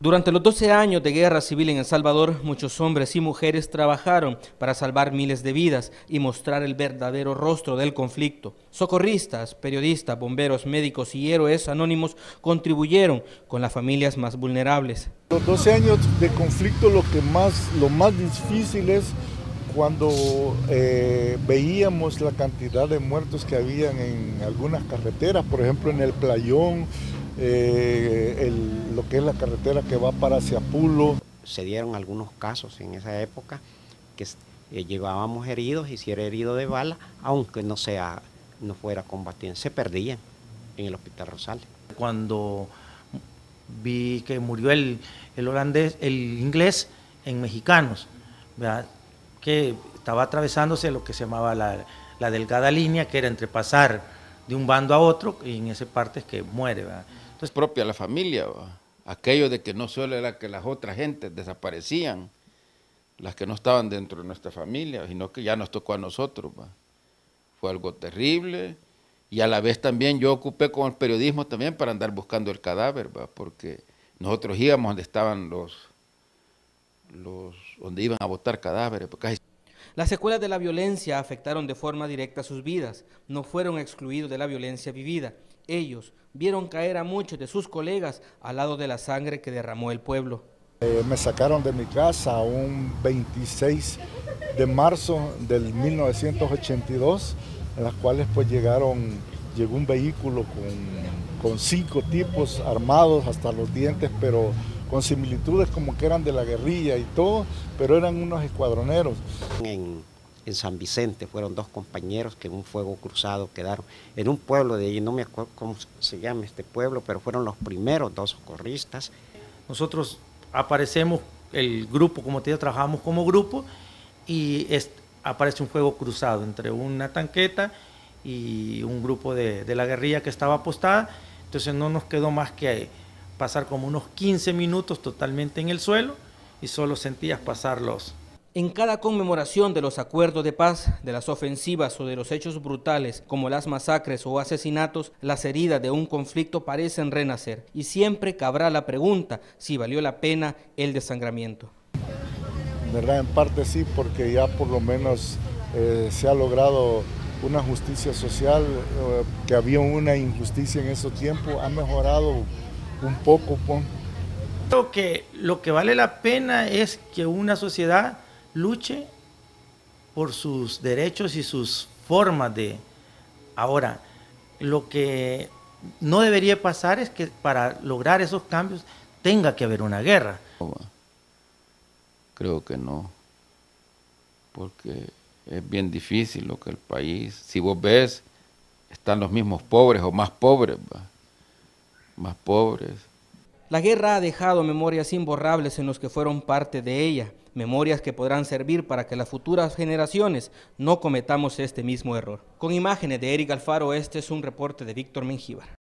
Durante los 12 años de guerra civil en El Salvador, muchos hombres y mujeres trabajaron para salvar miles de vidas y mostrar el verdadero rostro del conflicto. Socorristas, periodistas, bomberos, médicos y héroes anónimos contribuyeron con las familias más vulnerables. Los 12 años de conflicto lo que más, lo más difícil es cuando eh, veíamos la cantidad de muertos que habían en algunas carreteras, por ejemplo en el Playón, eh, lo que es la carretera que va para Ciapulo. Se dieron algunos casos en esa época que eh, llevábamos heridos y si era herido de bala, aunque no, sea, no fuera combatiente, se perdían en el Hospital Rosales. Cuando vi que murió el, holandés, el inglés en mexicanos, que estaba atravesándose lo que se llamaba la, la delgada línea, que era entre pasar de un bando a otro y en esa parte es que muere. ¿verdad? Entonces, propia la familia, aquello de que no solo era que las otras gentes desaparecían, las que no estaban dentro de nuestra familia, sino que ya nos tocó a nosotros. Fue algo terrible y a la vez también yo ocupé con el periodismo también para andar buscando el cadáver, porque nosotros íbamos donde estaban los, los donde iban a botar cadáveres. Las secuelas de la violencia afectaron de forma directa sus vidas, no fueron excluidos de la violencia vivida. Ellos vieron caer a muchos de sus colegas al lado de la sangre que derramó el pueblo. Eh, me sacaron de mi casa un 26 de marzo del 1982, en las cuales pues llegaron, llegó un vehículo con, con cinco tipos armados hasta los dientes, pero con similitudes como que eran de la guerrilla y todo, pero eran unos escuadroneros. En en San Vicente, fueron dos compañeros que en un fuego cruzado quedaron en un pueblo de allí, no me acuerdo cómo se llama este pueblo, pero fueron los primeros dos socorristas. Nosotros aparecemos, el grupo, como te digo, trabajamos como grupo y aparece un fuego cruzado entre una tanqueta y un grupo de, de la guerrilla que estaba apostada, entonces no nos quedó más que pasar como unos 15 minutos totalmente en el suelo y solo sentías pasar los, en cada conmemoración de los acuerdos de paz, de las ofensivas o de los hechos brutales como las masacres o asesinatos, las heridas de un conflicto parecen renacer y siempre cabrá la pregunta si valió la pena el desangramiento. ¿Verdad? En parte sí, porque ya por lo menos eh, se ha logrado una justicia social, eh, que había una injusticia en ese tiempo, ha mejorado un poco. Creo que lo que vale la pena es que una sociedad luche por sus derechos y sus formas de... Ahora, lo que no debería pasar es que para lograr esos cambios tenga que haber una guerra. Creo que no, porque es bien difícil lo que el país, si vos ves, están los mismos pobres o más pobres, más pobres. La guerra ha dejado memorias imborrables en los que fueron parte de ella memorias que podrán servir para que las futuras generaciones no cometamos este mismo error. Con imágenes de Eric Alfaro, este es un reporte de Víctor Mengíbar.